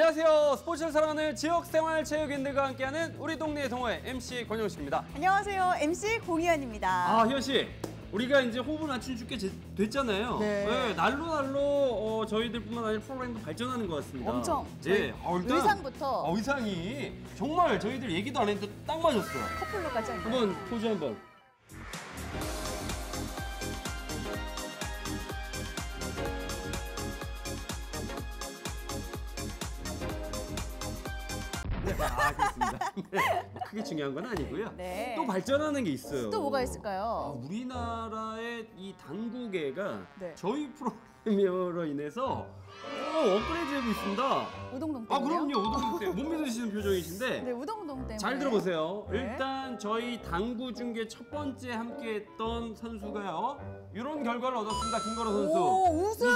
안녕하세요. 스포츠를 사랑하는 지역생활 체육인들과 함께하는 우리 동네 동호회 MC 권영식입니다. 안녕하세요. MC 공희연입니다. 아, 희연 씨. 우리가 이제 호흡을 맞춘 제- 됐잖아요. 네. 날로 날로 어, 저희들뿐만 아니라 프로그램도 발전하는 것 같습니다. 엄청. 예. 저희 어, 일단 의상부터 어, 의상이 정말 저희들 얘기도 안 했는데 딱 맞았어요. 커플로까지 한 거. 한번 포즈 한번. 아, 그렇습니다. 네, 뭐 크게 중요한 건 아니고요. 네. 또 발전하는 게 있어요. 또 뭐가 아, 있을까요? 우리나라의 이 당구계가 네. 저희 프로그램으로 인해서 어, 업그레이드되고 있습니다. 우동동 아 때문에요? 그럼요 우동동 때못 믿으시는 표정이신데 네, 우동동 때문에. 잘 들어보세요. 네. 일단 저희 당구 중계 첫 번째 함께했던 선수가요. 이런 결과를 얻었습니다. 김건호 선수. 오, 우승!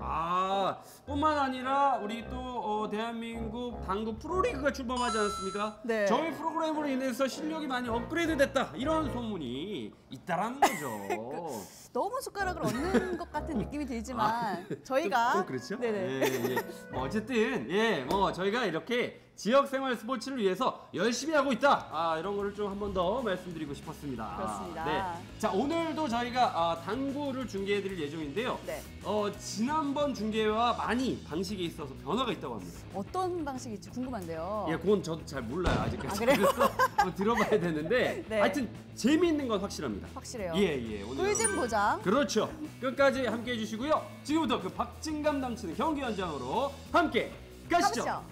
아, 뿐만 아니라 우리 또 어, 대한민국 당구 프로리그가 출범하지 않았습니까? 네. 저희 프로그램으로 인해서 실력이 많이 업그레이드 됐다. 이런 소문이 있다라는 거죠. 너무 숟가락을 얹는 것 같은 느낌이 들지만 저희가 아, 좀, 좀 그렇죠? 네네. 예, 예. 뭐 어쨌든 예, 뭐 저희가 이렇게 지역 생활 스포츠를 위해서 열심히 하고 있다. 아, 이런 거를 좀 한 번 더 말씀드리고 싶었습니다. 그렇습니다. 네. 자, 오늘도 저희가 아, 당구를 중계해 드릴 예정인데요. 네. 어, 지난번 중계와 많이 방식에 있어서 변화가 있다고 합니다. 어떤 방식일지 궁금한데요. 예, 그건 저도 잘 몰라요. 아직까지. 아, 그래요? 그래서 한번 들어봐야 되는데 네. 하여튼 재미있는 건 확실합니다. 확실해요. 예, 예. 오늘 꿀잼 보장. 그렇죠. 끝까지 함께 해주시고요. 지금부터 그 박진감 넘치는 경기 현장으로 함께 가시죠. 가보시죠.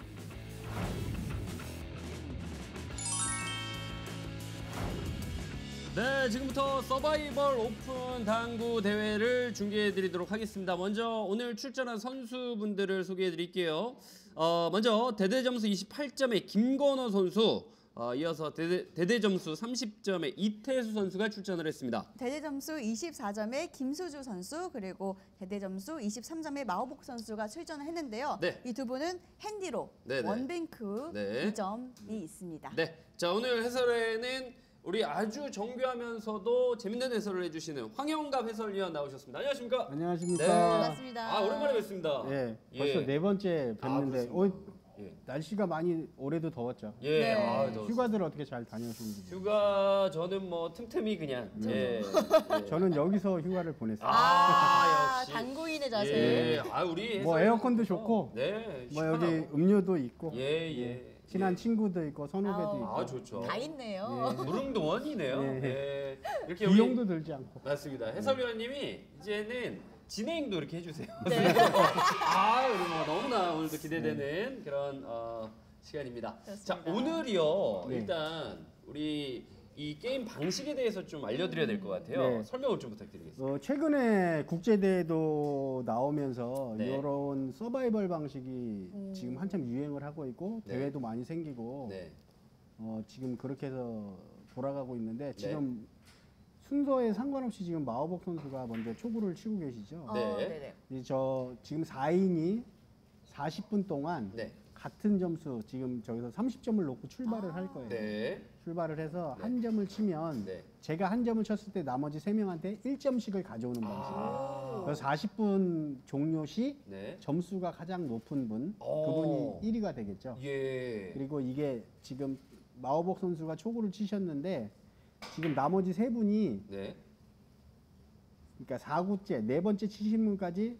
네, 지금부터 서바이벌 오픈 당구 대회를 중계해 드리도록 하겠습니다. 먼저 오늘 출전한 선수분들을 소개해 드릴게요. 어, 먼저 대대 점수 28점의 김건호 선수, 어, 이어서 대대, 대대 점수 30점의 이태수 선수가 출전을 했습니다. 대대 점수 24점의 김수주 선수 그리고 대대 점수 23점의 마오복 선수가 출전을 했는데요. 네. 이 두 분은 핸디로 네네. 원뱅크 네. 2점이 있습니다. 네, 자 오늘 해설에는 우리 아주 정교하면서도 재밌는 해설을 해주시는 황영갑 해설위원 나오셨습니다. 안녕하십니까? 안녕하십니까. 네. 반갑습니다. 아 오랜만에 뵙습니다. 예, 예. 벌써 네 번째 아, 뵀는데 그렇습니다. 어, 예. 날씨가 많이 올해도 더웠죠. 예, 네. 아, 저 휴가들 어떻게 잘 다녀오셨는지. 휴가 저는 뭐 틈틈이 그냥 예. 예. 저는 여기서 휴가를 보냈어요. 아, 역시 당구인의 자세. 예, 아 우리 뭐 에어컨도 좋고, 네, 뭐 여기 시원하고. 음료도 있고, 예, 예. 친한 예. 친구도 있고, 선후배도 아우. 있고, 아 좋죠. 다 있네요. 무릉도원이네요. 예. 예. 이렇게 우리 비용도 들지 않고. 맞습니다. 해설위원님이 이제는 진행도 이렇게 해주세요. 네. 아, 뭐 너무나 오늘도 기대되는 그런 어, 시간입니다. 자, 그렇습니다. 오늘이요. 네. 일단 우리 이 게임 방식에 대해서 좀 알려드려야 될 것 같아요. 네. 설명을 좀 부탁드리겠습니다. 어, 최근에 국제대회도 나오면서 네. 이런 서바이벌 방식이 지금 한참 유행을 하고 있고, 네. 대회도 많이 생기고, 네. 어, 지금 그렇게 해서 돌아가고 있는데 지금 순서에 상관없이 지금 마오복 선수가 먼저 초구를 치고 계시죠. 어, 네. 네네. 이저 지금 4인이 40분 동안 네. 같은 점수 지금 저기서 30점을 놓고 출발을 할 거예요. 네. 출발을 해서 네. 한 점을 치면 네. 제가 한 점을 쳤을 때 나머지 세 명한테 1점씩을 가져오는 방식. 아. 그래서 40분 종료 시 네. 점수가 가장 높은 분 오. 그분이 1위가 되겠죠. 예. 그리고 이게 지금 마오복 선수가 초구를 치셨는데 지금 나머지 세 분이 네. 그러니까 4구째 네 번째 치신 분까지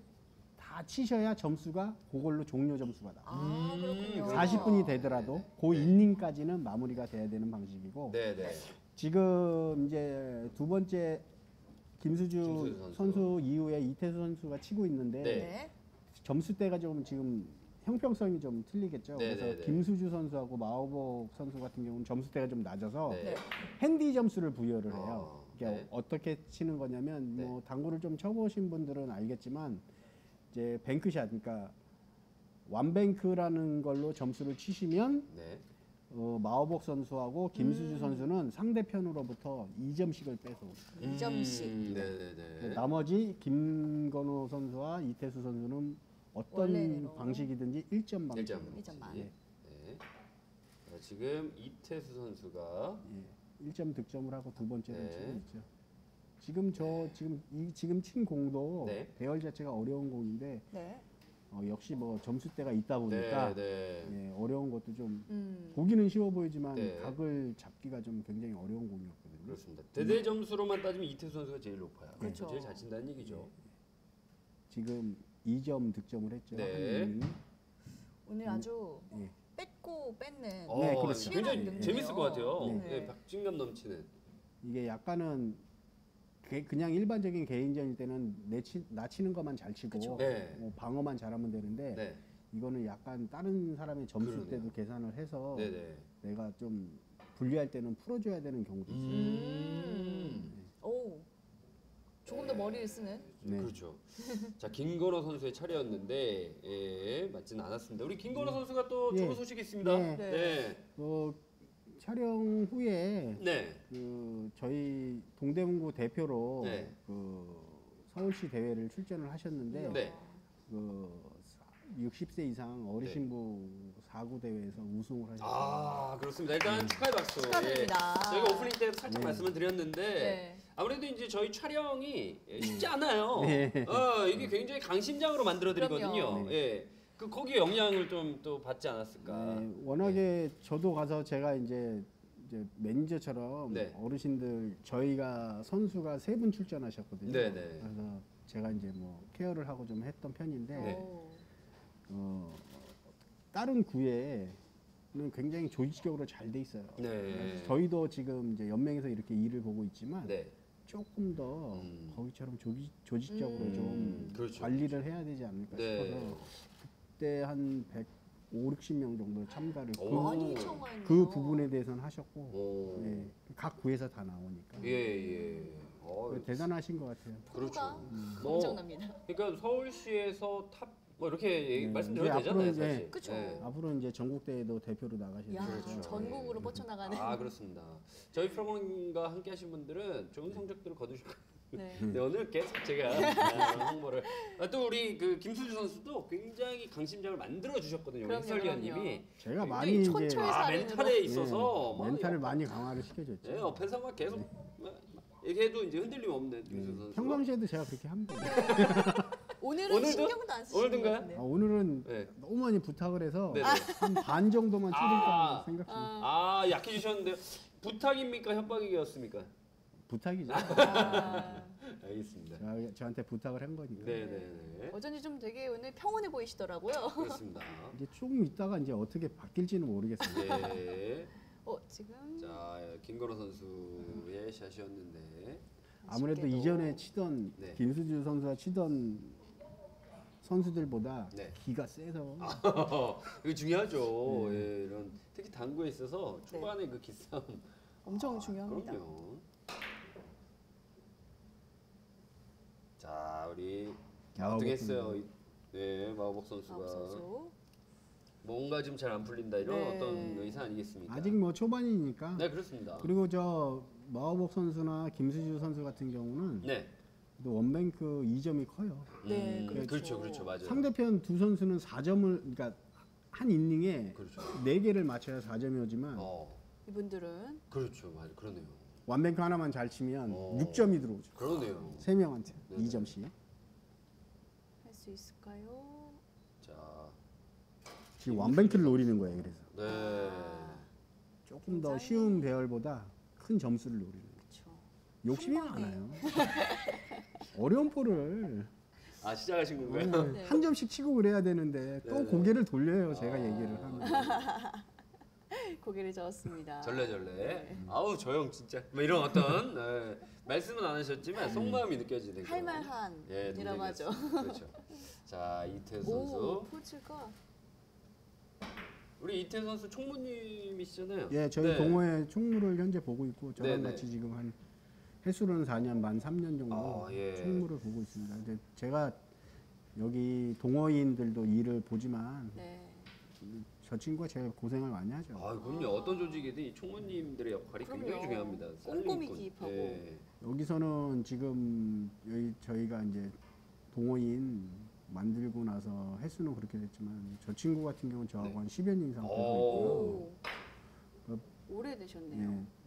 다 치셔야 점수가 그걸로 종료 점수가 나와요. 아, 그렇군요. 40분이 되더라도 그 인닝까지는 마무리가 돼야 되는 방식이고 네, 네. 지금 이제 두 번째 김수주, 김수주 선수. 선수. 이후에 이태수 선수가 치고 있는데 네. 네. 점수대가 좀 지금 형평성이 좀 틀리겠죠. 네, 그래서 네, 네. 김수주 선수하고 마오복 선수 같은 경우는 점수대가 좀 낮아서 네. 네. 핸디 점수를 부여를 해요. 아, 이게 네. 어떻게 치는 거냐면 네. 뭐 당구를 좀 쳐보신 분들은 알겠지만 이제 뱅크샷, 그러니까 완뱅크라는 걸로 점수를 치시면 네. 어, 마오복 선수하고 음. 김수주 선수는 상대편으로부터 2점씩을 뺏어. 이 점씩. 음, 네, 네, 네. 나머지 김건호 선수와 이태수 선수는 어떤 원래대로. 방식이든지 1점 방식. 일점 일 점만. 네. 네. 자, 지금 이태수 선수가 예, 1점 득점을 하고 두 번째를 네. 치고 있죠. 지금 저 지금 이 지금 친 공도 네. 배열 자체가 어려운 공인데 네. 어, 역시 뭐 점수대가 있다 보니까 네, 네. 예, 어려운 것도 좀 음. 보기는 쉬워 보이지만 네. 각을 잡기가 좀 굉장히 어려운 공이었거든요. 그렇습니다. 대대 점수로만 따지면 이태수 선수가 제일 높아요. 그렇죠. 제일 잘 친다는 얘기죠. 지금 2점 득점을 했죠. 네. 한. 오늘 아주 예. 뺏고 뺏는 어, 네, 그렇죠. 굉장히 치열한 재밌을 것 같아요. 네. 네. 박진감 넘치는. 이게 약간은 개- 그냥 일반적인 개인전일 때는 내치, 낮치는 것만 잘 치고 그쵸. 네. 뭐 방어만 잘하면 되는데 네. 이거는 약간 다른 사람의 점수 그러네요. 때도 계산을 해서 네, 네. 내가 좀 불리할 때는 풀어줘야 되는 경우도 있어요. 음. 오. 조금 더 머리를 쓰는. 네. 그렇죠. 자 김건호 선수의 차례였는데 예, 맞지는 않았습니다. 우리 김건호 선수가 또 예. 좋은 소식이 있습니다. 네. 네. 네. 네. 어, 촬영 후에 네. 그 저희 동대문구 대표로 네. 그 서울시 대회를 출전을 하셨는데 네. 그 60세 이상 어르신부 사구 대회에서 우승을 하셨어요. 아 그렇습니다. 일단 축하의 박수. 축하드립니다. 예. 저희가 오프닝 때 살짝 네. 말씀을 드렸는데 네. 아무래도 이제 저희 촬영이 쉽지 않아요. 네. 어, 이게 굉장히 강심장으로 만들어 드리거든요. 그럼요. 예. 그 거기에 영향을 좀 또 받지 않았을까. 네, 워낙에 저도 가서 제가 이제 이제 매니저처럼 네. 어르신들 저희가 선수가 세 분 출전하셨거든요. 네, 네. 그래서 제가 이제 뭐 케어를 하고 좀 했던 편인데 네. 오. 어, 다른 구에는 굉장히 조직적으로 잘 돼 있어요. 네. 저희도 지금 이제 연맹에서 이렇게 일을 보고 있지만 네. 조금 더 음. 거기처럼 조직, 조직적으로 음. 좀 그렇죠. 관리를 해야 되지 않을까 네. 싶어서 그때 한 100, 5, 60명 정도 참가를 오. 그, 많이 참가했네요. 그 부분에 대해서는 하셨고 오. 네, 각 구에서 다 나오니까 예, 예. 어, 대단하신 것 같아요. 그렇죠. 음. 뭐, 엄청납니다. 그러니까 서울시에서 top 뭐 이렇게 네. 말씀드려도 이제 앞으로 되잖아요, 이제 사실. 그쵸. 예. 앞으로 이제 전국 대회도 대표로 나가실 야, 거죠. 전국으로 뻗쳐나가는. 아 그렇습니다. 저희 프로그램과 함께 하신 분들은 좋은 성적들을 거두실 거예요. 네. 네, 오늘 계속 제가 아, 홍보를 아, 또 우리 그 김수주 선수도 굉장히 강심장을 만들어 주셨거든요. 우리 그럼요, 해설위원님이 그럼요. 제가 굉장히 많이 이제 촌철- 아. 멘탈에 있어서 예, 막 멘탈을 옆- 많이 강화를 시켜줬죠. 네, 옆에서 막 계속 막 얘기해도 이제 흔들림 없는 김수주 선수. 네. 평상시에도 제가 그렇게 합니다. 오늘은 오늘도? 신경도 안 쓰시는 오늘도인가요? 것 아, 같은데요. 오늘은 네. 너무 많이 부탁을 해서 네네. 한 반 정도만 줄일까 아. 생각 중. 아 약해지셨는데요. 부탁입니까 협박이었습니까? 부탁이죠. 아, 알겠습니다. 저, 저한테 부탁을 한 거니까. 네네네. 어쩐지 좀 되게 오늘 평온해 보이시더라고요. 그렇습니다. 이제 조금 있다가 이제 어떻게 바뀔지는 모르겠어요. 네. 어, 지금 자 김건호 선수의 샷이었는데 아무래도 아쉽게도. 이전에 치던 네. 김수주 선수가 치던 선수들보다 네. 기가 세서 이거 중요하죠. 네. 예, 이런 특히 당구에 있어서 초반에 그 기싸움 엄청 아, 중요합니다. 그럼요. 자 우리 어떻겠어요? 선수. 네 마오복 선수가 선수. 뭔가 좀 잘 안 풀린다 이런 네. 어떤 의사 아니겠습니까? 아직 뭐 초반이니까. 네 그렇습니다. 그리고 저 마오복 선수나 김수주 선수 같은 경우는 네. 또 원뱅크 2점이 커요. 네, 음, 그렇죠. 그렇죠, 그렇죠, 맞아요. 상대편 두 선수는 4점을 그러니까 한 이닝에 그렇죠. 네 개를 맞춰야 4점이 오지만 어, 이분들은 그렇죠, 맞아요, 그러네요. 원뱅크 하나만 잘 치면 어. 6점이 들어오죠. 그러네요. 세 명한테 네네. 2점씩. 할 수 있을까요? 자, 지금 원뱅크를 노리는 거예요. 그래서 네. 조금 더 굉장히- 쉬운 배열보다 큰 점수를 노리는 거예요. 욕심이. 많아요. 어려운 볼을 아 시작하신 건가요? 네. 한 점씩 치고 그래야 되는데 또 네네. 고개를 돌려요. 제가 아. 얘기를 하면. 고개를 저었습니다. 절레절레. 네. 아우 저 형 진짜. 뭐 이런 어떤 네, 말씀은 안 하셨지만 속마음이 느껴지는. 할만한 예, 이라고 하죠. 그렇죠. 자 이태 오, 선수. 포즈가 우리 이태 선수 총무님이시잖아요. 예, 저희 네. 동호회 총무를 현재 보고 있고 저랑 네네. 같이 지금 한 해수는 4년 만 3년 정도 아, 예. 총무를 보고 있습니다. 이제 제가 여기 동호인들도 일을 보지만 네. 저 친구가 제일 고생을 많이 하죠. 아 그럼요. 어떤 조직이든 이 총무님들의 역할이 굉장히 그럼요. 중요합니다. 꼼꼼히. 기입하고. 예. 여기서는 지금 여기 저희가 이제 동호인 만들고 나서 횟수는 그렇게 됐지만 저 친구 같은 경우는 저하고 네. 한 10여 년 이상 오. 보고 있고요. 오, 오래되셨네요. 예.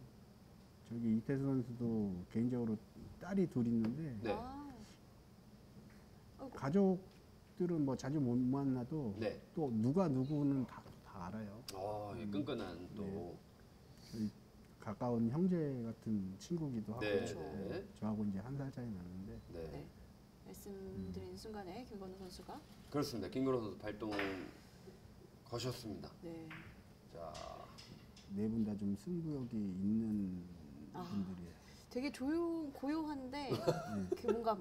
저기 이태수 선수도 개인적으로 딸이 둘 있는데 네. 아, 가족 선수들은 뭐 자주 못 만나도 네. 또 누가 누구는 다, 다 알아요. 아, 예, 끈끈한 또. 네. 저희 가까운 형제 같은 친구기도 하고 네, 네. 저하고 이제 한 살 차이 나는데 네. 네. 말씀드린 순간에 김건우 선수가 그렇습니다. 김건호 선수 발동 거셨습니다. 네. 자, 네 분 다 좀 승부욕이 있는 아. 분들이에요. 되게 조용 고요한데 네. 그 뭔가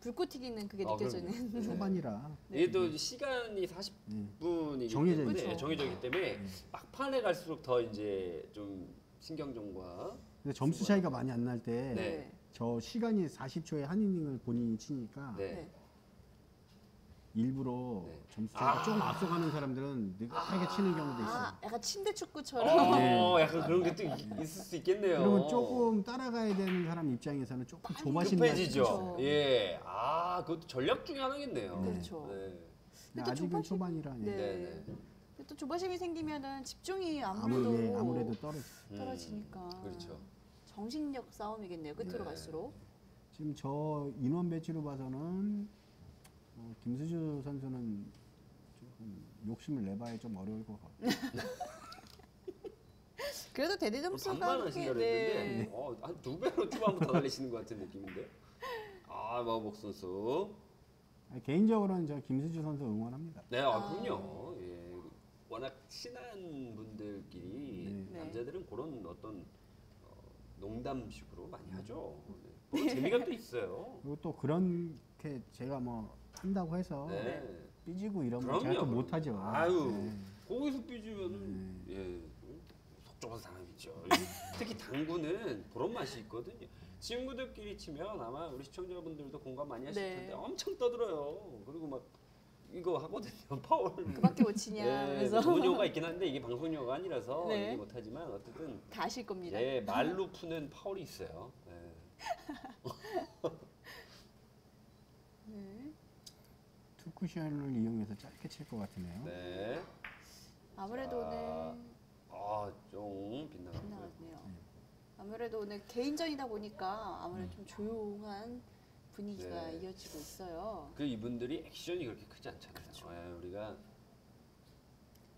불꽃 튀기는 그게 아, 느껴지는. 그럼요. 초반이라 이게 또 시간이 40분이기 네. 정해져 때문에 있죠. 정해져 있기 때문에 네. 막판에 갈수록 더 이제 좀 신경전과 근데 점수 차이가 많이 안 날때 네. 저 시간이 40초에 한 이닝을 본인이 치니까 네. 네. 일부러 네. 점수 차이가 아. 조금 앞서가는 사람들은 느긋하게 치는 경우도 있어요. 아, 약간 침대 축구처럼. 어, 약간 그런 게 또 있을 수 있겠네요. 그러면 조금 따라가야 되는 사람 입장에서는 조금 조바심 급해지죠. 그렇죠. 예. 아, 그것도 전략 중에 하나겠네요. 네. 그렇죠. 네. 근데 또 아직은 조바심- 초반이라 예. 네. 네, 네. 근데 또 조바심이 생기면은 집중이 아무, 아무래도, 예, 아무래도 떨어져. 음, 떨어지니까. 그렇죠. 정신력 싸움이겠네요. 끝으로 네. 갈수록. 지금 저 인원 배치로 봐서는 어, 김수주 선수는 조금 욕심을 내봐야 좀 어려울 것 같고 그래도 대대 점수가 그렇게 하신다 그랬는데 어, 한두 배로 초반부터 달리시는 것 같은 느낌인데. 아, 마우복 선수. 아니, 개인적으로는 저 김수주 선수 응원합니다. 네, 아, 아. 그럼요. 예. 워낙 친한 분들끼리 네. 남자들은 그런 어떤 어, 농담식으로 많이 하죠. 네. 재미가 또 있어요. 그리고 또 그렇게 제가 뭐 한다고 해서 네. 삐지고 이러면 그럼요. 제가 또 못하죠. 아유, 네. 거기서 삐지면은 예, 속 좁은 사람이죠. 특히 당구는 그런 맛이 있거든요. 친구들끼리 치면 아마 우리 시청자분들도 공감 많이 하실 네. 텐데 엄청 떠들어요. 그리고 막 이거 하거든요. 파울. 그밖에 못 치냐 예, 하면서 논요가 있긴 한데 이게 방송용어가 아니라서 네. 얘기 못하지만 어쨌든 다 아실 겁니다. 예, 말로 푸는 파울이 있어요. 예. 네. two 쿠션을 이용해서 짧게 칠 것 같으네요. 네. 아무래도 자, 오늘 아, 좀 빗나갔고요. 빗나갔네요. 아무래도 오늘 개인전이다 보니까 아무래도 좀 조용한 분위기가 네. 이어지고 있어요. 그 이분들이 액션이 그렇게 크지 않잖아요. 그렇죠. 예, 우리가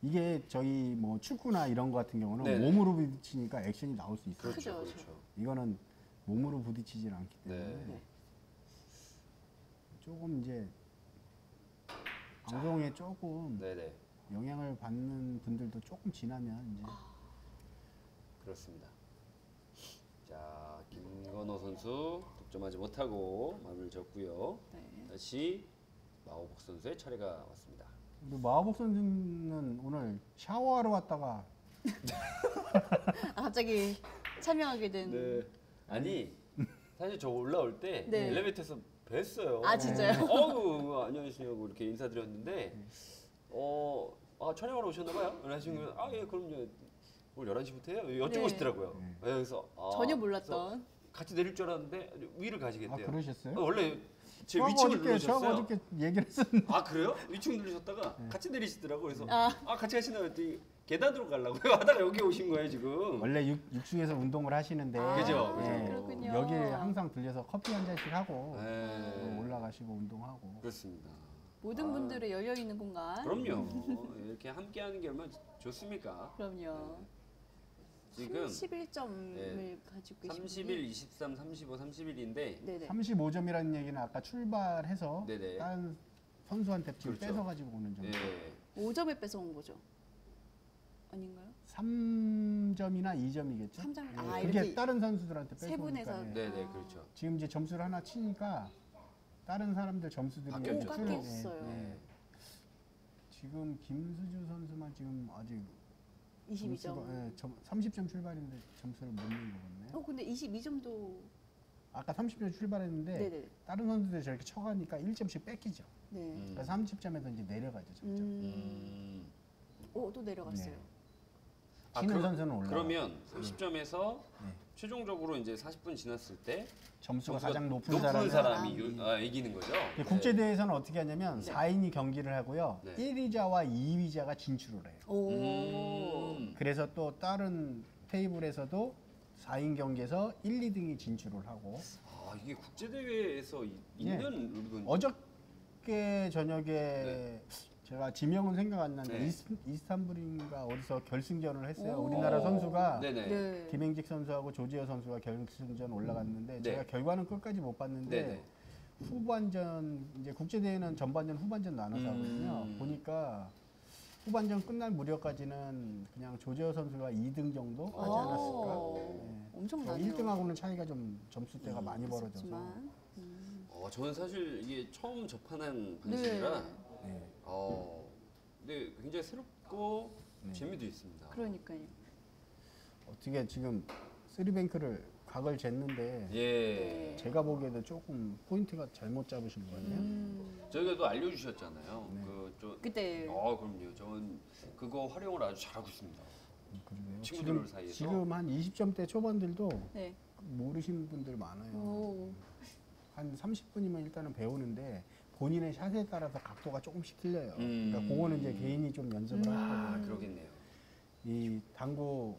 이게 저희 뭐 축구나 이런 거 같은 경우는 네네. 몸으로 부딪히니까 액션이 나올 수 있어요. 그렇죠, 그죠, 그렇죠. 이거는 몸으로 부딪히질 않기 때문에 네. 네. 조금 이제 방송에 조금 네네 영향을 받는 분들도 조금 지나면 이제 그렇습니다. 자 김건호 선수 득점하지 못하고 마무리를 졌고요. 네. 다시 마오복 선수의 차례가 왔습니다. 우리 마하복 선수는 오늘 샤워하러 왔다가 아, 갑자기 참여하게 된. 네. 아니 사실 저 올라올 때 네. 엘리베이터에서 뵀어요. 아, 진짜요? 어우 안녕하시냐고 이렇게 인사드렸는데 어, 아, 촬영하러 오셨나 봐요. 그러시는 거예요. 아, 예, 그럼요. 오늘 11시부터 해요. 네. 여쭤보시더라고요. 네. 예, 그래서 아, 전혀 그래서 몰랐던. 같이 내릴 줄 알았는데 위를 아 가시겠대요. 그러셨어요? 어, 원래 제 위층을 어저께 누르셨어요. 어저께 얘기를 했었는데 아 그래요? 위층 누르셨다가 같이 내리시더라고. 그래서 아. 아, 같이 가시나 했더니 계단으로 가려고요. 하다가 여기 오신 거예요 지금. 원래 육, 육중에서 운동을 하시는데 아, 그죠, 그죠. 그렇군요. 여기 항상 들려서 커피 한 잔씩 하고 네. 어, 올라가시고 운동하고 그렇습니다. 모든 아. 분들의 열려 있는 공간. 그럼요. 이렇게 함께하는 게 얼마나 좋습니까? 그럼요. 지금 31점을 네. 가지고 계신 31, 23, 35, 31인데 네네. 35점이라는 얘기는 아까 출발해서 네네. 다른 선수한테 지금 그렇죠. 뺏어가지고 오는 점. 네. 5점을 뺏어온 거죠. 아닌가요? 3점이나 2점이겠죠. 삼 점. 네, 아, 그게 이렇게 다른 선수들한테 세 뺏어오니까. 분에서. 예. 네, 네, 아. 그렇죠. 지금 이제 점수를 하나 치니까 다른 사람들 점수들이 바뀌었죠. 오, 깎였어요. 예, 예. 네. 지금 김수주 선수만 지금 아직 22점. 점수가, 예, 점, 30점 출발인데 점수를 못 내는 것 같네 요. 어 근데 22점도 아까 30점 출발했는데 네 네. 다른 선수들이 저렇게 쳐가니까 1점씩 뺏기죠. 네. 음. 그래서 30점에서 이제 내려가죠. 점점. 음. 음. 오 또 내려갔어요. 네. 아, 치는 그럼- 선수는 올라. 그러면 30점에서 네. 최종적으로 이제 40분 지났을 때 점수가 점수가 가장 높은, 높은 사람이 사람이 사람. 유- 아, 이기는 거죠. 네, 국제 대회에서는 어떻게 하냐면 네. 4인이 경기를 하고요. 네. 1위자와 2위자가 진출을 해요. 오. 음. 그래서 또 다른 테이블에서도 4인 경기에서 1, 2등이 진출을 하고 아 이게 국제 대회에서 네. 있는 룰은 어저 어저께 저녁에 제가 지명은 생각 안 나는데 네. 이스, 이스탄불인가 어디서 결승전을 했어요. 오. 우리나라 선수가 네네. 네. 김행직 선수하고 조지호 선수가 결승전 올라갔는데 네. 제가 결과는 끝까지 못 봤는데 네네. 후반전 이제 국제 대회는 전반전 후반전 나눠서 음. 하거든요. 보니까 후반전 끝날 무렵까지는 그냥 조지호 선수가 2등 정도 하지 않았을까? 오, 네. 엄청나네요. 1등하고는 차이가 좀 점수대가 음, 많이 벌어져서. 음. 어, 저는 사실 이게 처음 접하는 네. 방식이라 네. 어, 근데 굉장히 새롭고 네. 재미도 있습니다. 그러니까요. 어떻게 지금 three bank를 각을 쟀는데 예. 제가 보기에도 조금 포인트가 잘못 잡으신 것 같네요. 음. 저희가도 알려주셨잖아요. 네. 그, 저, 그때 아, 그럼요. 저는 그거 활용을 아주 잘하고 있습니다. 음, 그러네요. 친구들 지금, 사이에서? 지금 한 20점대 초반들도 네. 모르시는 분들 많아요. 오. 한 30분이면 일단은 배우는데 본인의 샷에 따라서 각도가 조금씩 틀려요. 음. 그러니까 그거는 이제 개인이 좀 연습을 음. 할 아, 거고. 그러겠네요. 이 당구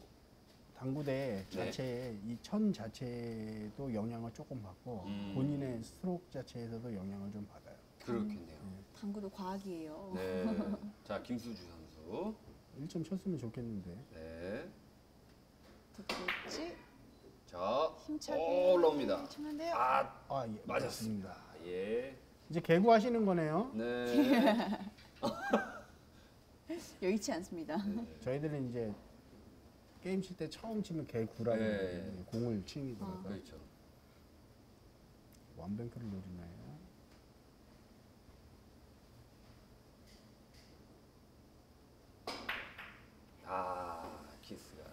당구대 네. 자체에 이 천 자체도 영향을 조금 받고 음. 본인의 스트로크 자체에서도 영향을 좀 받아요. 그렇겠네요. 당구도 과학이에요. 네. 자, 김수주 선수. 1점 쳤으면 좋겠는데. 네. 듣겠지? 자, 힘차게 어, 올라옵니다. 아, 아, 예, 맞았습니다. 맞았습니다. 예. 이제 개구하시는 거네요. 네. 여의치 않습니다. 네. 저희들은 이제 게임 칠 때 처음 치면 개구라고 네. 네. 공을 치는 거라서 그렇죠. 완뱅크를 노리나요? 아, 키스가.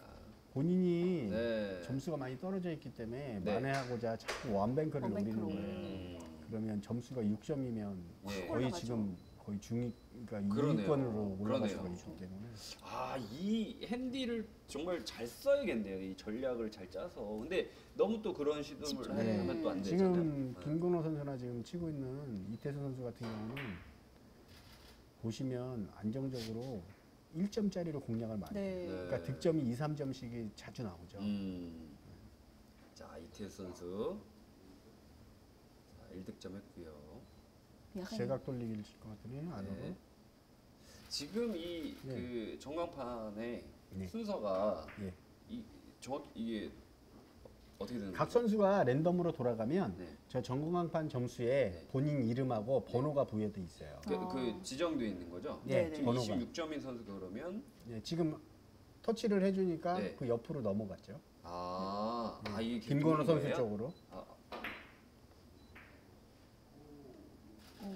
본인이 네. 점수가 많이 떨어져 있기 때문에 네. 만회하고자 자꾸 완뱅크를. 노리는 거예요. 음. 그러면 점수가 6점이면 예. 거의 올라가죠. 지금 거의 중위 그러니까 그러네요. 2위권으로 올라갈 수가 그러네요. 있기 때문에 아, 이 핸디를 정말 잘 써야겠네요. 이 전략을 잘 짜서. 근데 너무 또 그런 시도를. 네. 하면 또 안 되잖아요. 지금 네. 김건호 선수나 지금 치고 있는 이태수 선수 같은 경우는 보시면 안정적으로 1점짜리로 공략을 많이 해요. 네. 네. 그러니까 득점이 2, 3점씩이 자주 나오죠. 음. 자, 이태수 선수. 자, 1득점 했고요. 제각 돌리기를 칠것 같으니 안으로. 네. 지금 이 네. 그 전광판의 네. 순서가 예. 이 정확 이게 어떻게 되는 각 거죠? 선수가 랜덤으로 돌아가면 네. 저 전공강판 점수에 네. 본인 이름하고 번호가 부여돼 있어요. 그, 아. 그 지정돼 있는 거죠? 예, 지금 번호가. 26점인 선수가 그러면 예, 지금 터치를 해주니까 네. 그 옆으로 넘어갔죠. 아, 아 이게 이렇게 김건호 선수? 쪽으로. 아, 오.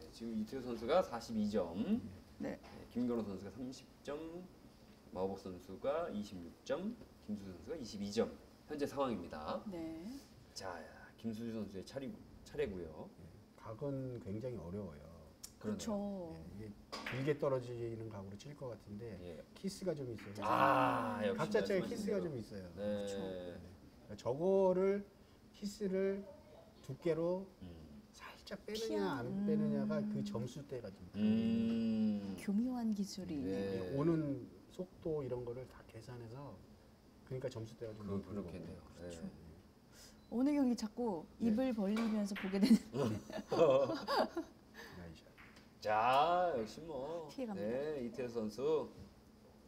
네, 지금 이태우 선수가 42점, 네. 김건호 선수가 30점, 마오복 선수가 26점, 김수주 선수가 22점. 현재 상황입니다. 네. 자, 김수주 선수의 차례, 차례고요. 각은 굉장히 어려워요. 그렇죠. 예, 이게 길게 떨어지는 각으로 칠 것 같은데 예. 키스가 좀 있어요. 아, 역시 각 자체에 말씀하신 키스가 대로. 좀 있어요. 네. 그러니까 저거를 키스를 두께로 음. 살짝 빼느냐 피한- 안 빼느냐가 그 점수대가 좀 음. 교묘한 기술이 네. 있네요. 이 오는 속도 이런 거를 다 계산해서 그러니까 점수대가 좀 그 높은 거고. 그렇겠네요. 그렇죠. 네. 오늘 경기 자꾸 네. 입을 벌리면서 보게 되는 나이샷. 자, 역시 뭐 피해갑니다. 네, 이태수 선수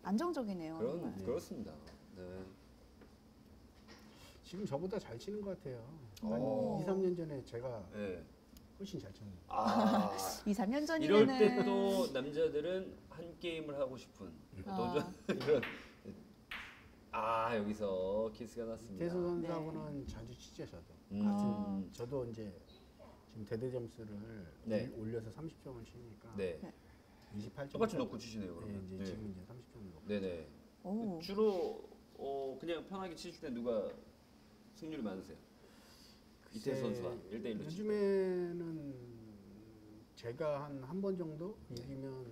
안정적이네요. 그런 정말. 그렇습니다. 네. 지금 저보다 잘 치는 것 같아요. 한 오. 2, 3년 전에 제가 네. 훨씬 잘 쳤는데. 아, 2, 3년 전이면은 이럴 때또 남자들은 한 게임을 하고 싶은 아. 도전 이런 아 여기서 키스가 났습니다. 이태수 선수하고는 자주 치죠 저도. 음. 같은 저도 이제 지금 대대 점수를 네. 올려서 30점을 치니까 네. 28점. 똑같이 놓고 치시네요. 네, 그러면. 이제 네. 지금 이제 30점 놓고. 네네. 오. 주로 어, 그냥 편하게 치실 때 누가 승률이 많으세요? 이태수 선수가 1대 1로 치실 때. 요즘에는 제가 한 한 번 정도 이기면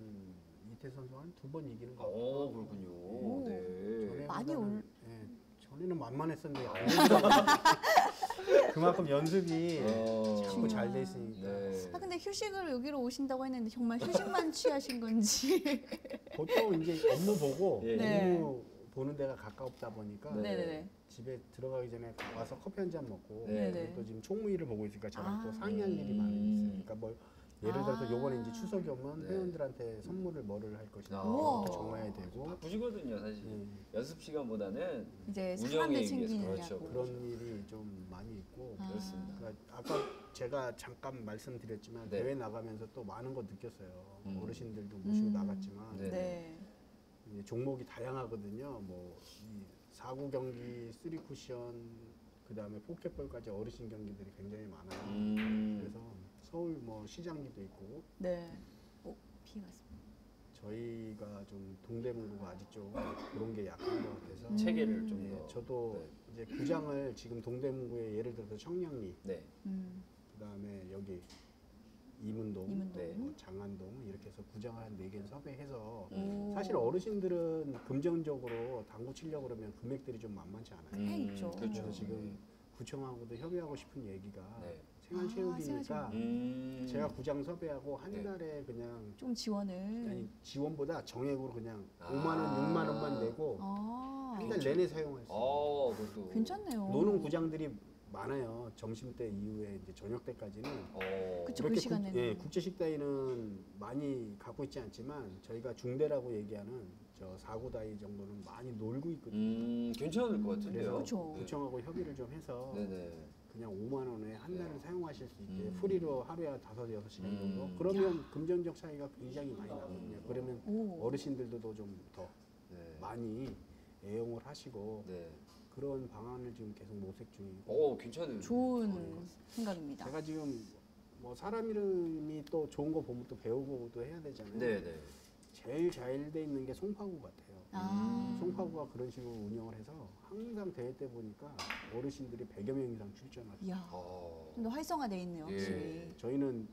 이태 선수가 한 두 번 이기는 거. 어 그렇군요. 오. 네. 많이 올- 예, 전에는 만만했었는데 그만큼 연습이 어. 자꾸 잘 돼 있으니까 네. 아 근데 휴식을 여기로 오신다고 했는데 정말 휴식만 취하신 건지 보통 이제 업무 보고 예. 네. 업무 보는 데가 가깝다 보니까 네. 네네네. 집에 들어가기 전에 와서 커피 한 잔 먹고 네. 네네. 또 지금 총무일을 보고 있으니까 저랑 아. 또 상의할 일이 음. 많이 있어요. 그러니까 뭐 예를 들어서 아. 요번에 이제 추석이 오면 네. 회원들한테 선물을 뭐를 할 것인가 우와. 또 정해야 되고 바쁘시거든요, 사실. 예, 연습 시간보다는 이제 운영에 사람들 의해서 챙기느냐고. 그렇죠. 그런 일이 좀 많이 있고 아. 그렇습니다. 그러니까 아까 제가 잠깐 말씀드렸지만 네. 대회 나가면서 또 많은 거 느꼈어요. 음. 어르신들도 모시고 음. 나갔지만 네. 네. 이제 종목이 다양하거든요. 뭐이 사구 경기, 쓰리 쿠션, 그 다음에 포켓볼까지 어르신 경기들이 굉장히 많아요. 음. 그래서 서울 뭐 시장기도 있고 네. 오, 비가 왔습니다. 저희가 좀 동대문구가 아직 좀 그런 게 약한 것 같아서 체계를 좀 예, 더. 저도 이제 구장을 지금 동대문구에 예를 들어서 청량리, 네. 음. 그 다음에 여기 이문동, 이문동. 네. 뭐 장안동 이렇게 해서 구장을 한 네개 섭외해서 음. 오. 사실 어르신들은 금전적으로 당구 치려고 그러면 금액들이 좀 만만치 않아요. 음. 있죠. 그렇죠. 그래서 지금 구청하고도 협의하고 싶은 얘기가 네. 생활체육이니까 생활체육. 음. 제가 구장 섭외하고 한 네. 달에 그냥 좀 지원을. 아니 지원보다 정액으로 그냥 아. 5만 원, 6만 원만 내고 아. 한달 내내 사용할 수 있어요. 어, 그것도. 괜찮네요. 노는 구장들이 많아요. 점심 때 이후에 이제 저녁 때까지는 어. 그쵸. 그렇게 그 시간에는. 국, 예, 국제 식당에는 많이 갖고 있지 않지만 저희가 중대라고 얘기하는 저 사구다이 정도는 많이 놀고 있거든요. 음, 괜찮을 것 같은데요. 그쵸. 네. 구청하고 협의를 좀 해서 네네. 그냥 5만 원에 한 달을 사용하실 수 있게 음. 프리로 하루에 다섯 여섯 시간 음. 정도. 그러면 금전적 차이가 굉장히 많이 나거든요. 그러면 오. 어르신들도 좀 더 네. 많이 애용을 하시고 네. 그런 방안을 지금 계속 모색 중이고. 오, 괜찮은. 좋은. 생각입니다. 제가 지금 뭐 사람 이름이 또 좋은 거 보면 또 배우고 또 해야 되잖아요. 네네. 제일 잘 돼 있는 게 송파구 같아요. 아. 송파구가 그런 식으로 운영을 해서 항상 대회 때 보니까 어르신들이 100여 명 이상 출전하세요. 이야. 어. 좀 더 활성화돼 있네요, 예. 확실히. 저희는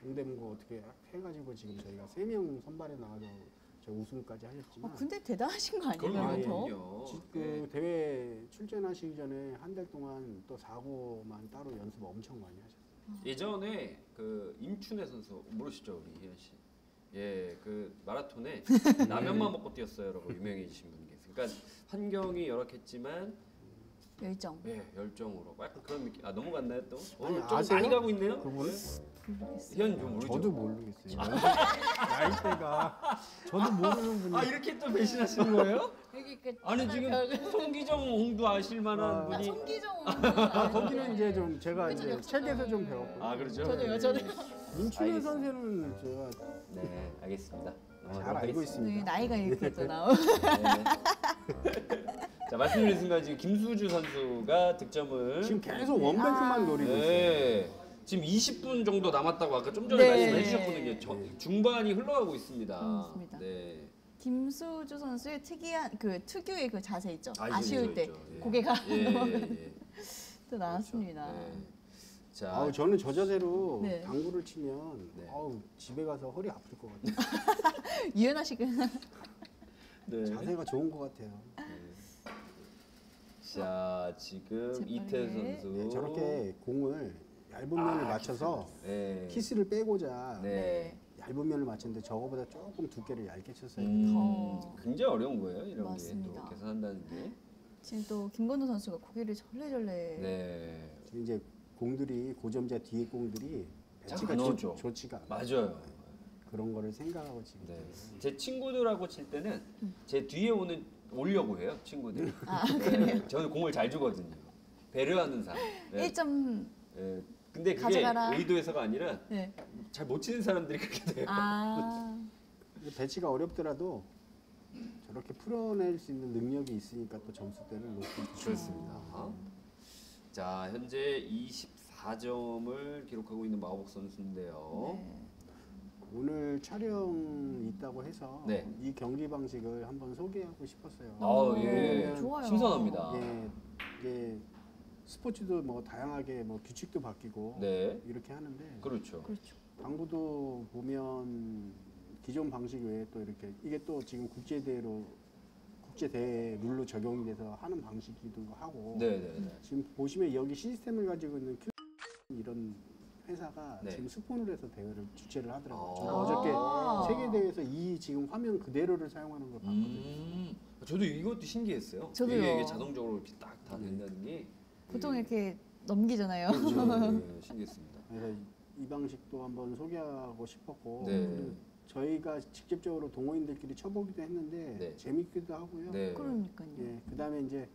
동대문구 어떻게 해가지고 지금 저희가 3명 선발에 나가서 저 우승까지 어, 하셨지만 근데 대단하신 거 아니에요, 더? 그럼요. 지- 네. 그 대회 출전하시기 전에 한 달 동안 또 사고만 따로 연습 엄청 많이 하셨어요. 예전에 그 임춘혜 선수 모르시죠 우리 희연 씨? 예, 그 마라톤에 라면만 먹고 뛰었어요 라고 유명해지신 분이 계세요. 그러니까 환경이 열악했지만 열정. 예, 열정으로 약간 그런 느낌. 아 넘어갔나요 또? 아니, 오늘 좀 아세요? 많이 가고 있네요. 그분? 희연 좀 모르죠. 저도 모르겠어요. 나이대가 저도 모르는 분이 아 이렇게 또 배신하시는 거예요? 여기 그 아니 지금 송기정 홍도 아실 만한 아. 분이 송기정 아, 거기는 이제 좀 제가 이제. 책에서 좀 배웠고 아 그렇죠. 저도요, 저도. 민춘혜 알겠습니다. 선수는 제가 네, 알겠습니다. 잘 알고 네, 있습니다. 나이가 이렇게 또 나오. 네. 자 말씀드린 순간 지금 김수주 선수가 득점을 지금 계속 원뱅크만 노리고 있어요. 네. 지금 20분 정도 남았다고 아까 좀 전에 네. 말씀해 주셨거든요. 저- 중반이 흘러가고 있습니다. 그렇습니다. 네. 김수주 선수의 특이한 그 특유의 그 자세 있죠. 아, 아쉬울 있죠, 때 있죠. 예. 고개가 예, 넘어가는 예, 예. 또 나왔습니다. 그렇죠. 네. 자, 아우 저는 저 자세로 네. 당구를 치면 네. 아우 집에 가서 허리 아플 것 같아요. 유연하시군. 네. 자세가 좋은 것 같아요. 자, 지금. 이태 선수 네, 저렇게 공을 얇은 면을 맞춰서 네. 키스를 빼고자 네. 얇은 면을 맞췄는데 저거보다 조금 두께를 얇게 쳤어요. 음, 어. 굉장히 어려운 거예요. 이런 게 맞습니다. 또 계산한다는 게. 지금 또 김건우 선수가 고개를 절레절레. 네. 지금 이제 공들이 고점자 뒤에 공들이 잘 배치가 안 좋- 오죠. 좋지가 않아요. 맞아요. 그런 거를 생각하고 지금 네. 제 친구들하고 칠 때는 제 뒤에 오는 오려고 해요, 친구들. 네. 아, 그래요? 저는 공을 잘 주거든요. 배려하는 사람. 네. 1점. 네. 근데 그게 가져가라. 의도해서가 아니라 네. 잘 못 치는 사람들이 그렇게 돼요. 아. 배치가 어렵더라도 저렇게 풀어낼 수 있는 능력이 있으니까 또 점수대를 높게 주죠. 그렇습니다. 자, 현재 24점을 기록하고 있는 마호복 선수인데요. 네. 오늘 촬영 있다고 해서 네. 이 경기 방식을 한번 소개하고 싶었어요. 아, 예. 좋아요. 신선합니다. 예, 이게 스포츠도 뭐 다양하게 뭐 규칙도 바뀌고 네. 이렇게 하는데 그렇죠. 그렇죠. 당구도 보면 기존 방식 외에 또 이렇게 이게 또 지금 국제 대회로 국제 대회 룰로 적용이 돼서 하는 방식이기도 하고 네, 네, 네. 지금 보시면 여기 시스템을 가지고 있는 이런 회사가 네. 지금 스폰을 해서 대회를 주최를 하더라고요. 아. 저도 어저께 아. 세계 대회에서 이 지금 화면 그대로를 사용하는 걸 봤거든요. 음. 저도 이것도 신기했어요. 저도요. 이게, 이게 자동적으로 이렇게 딱 다 된다는 게 보통 예. 이렇게 넘기잖아요. 그렇죠. 네, 신기했습니다. 그래서 이 방식도 한번 소개하고 싶었고 네. 저희가 직접적으로 동호인들끼리 쳐보기도 했는데 네. 재밌기도 하고요. 네. 그러니까요. 예, 그다음에 이제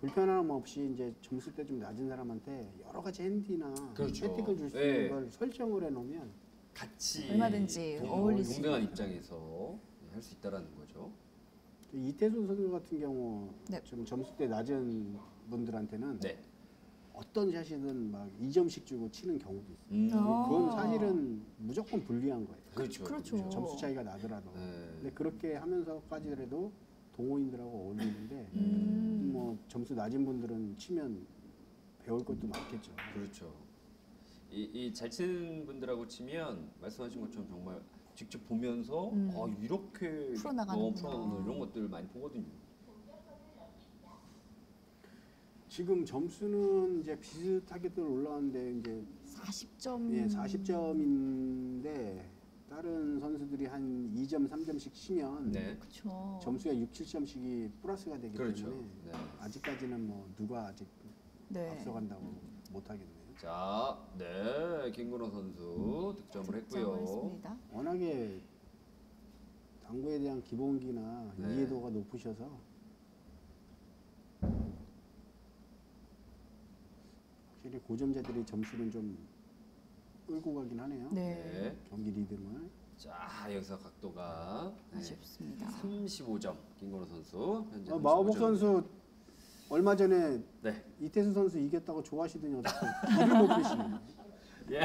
불편함 없이 이제 점수 때 좀 낮은 사람한테 여러 가지 핸디나 그렇죠. 혜택을 줄수 예. 있는 걸 설정을 해놓으면 같이 얼마든지 동- 어울릴 수 동등한. 입장에서 할 수 있다라는 거죠. 이태수 선수 같은 경우 네. 좀 점수 때 낮은 분들한테는 네. 어떤 샷이든 막 2점씩 주고 치는 경우도 있어요. 음, 아. 그건 사실은 무조건 불리한 거예요. 그렇죠. 그렇죠. 점수 차이가 나더라도. 네. 근데 그렇게 하면서까지라도 동호인들하고 어울리는데 음. 뭐 점수 낮은 분들은 치면 배울 것도 많겠죠. 그렇죠. 이잘 치는 분들하고 치면 말씀하신 것처럼 정말 직접 보면서 음. 아 이렇게 풀어나가는구나. 어, 풀어나가는 이런 것들 많이 보거든요. 지금 점수는 이제 비슷하게들 올라왔는데 이제 40점. 예, 40점인데 다른 선수들이 한 2점, 3점씩 치면 네. 점수가 6, 7점씩이 플러스가 되기 그렇죠. 때문에 네. 아직까지는 뭐 누가 아직 네. 앞서간다고 못 하겠네요. 자, 네, 김건호 선수 득점을 했고요. 했습니다. 워낙에 당구에 대한 기본기나 네. 이해도가 높으셔서 확실히 고점자들이 점수는 좀 끌고 가긴 하네요. 네. 네. 경기 리듬을. 자, 여기서 각도가 네. 아쉽습니다. 35점 김건호 선수 현재 어, 마오복 35점. 선수 얼마 전에 네. 이태수 선수 이겼다고 좋아하시더니 어떻게 일을 못 펴시네요. 예.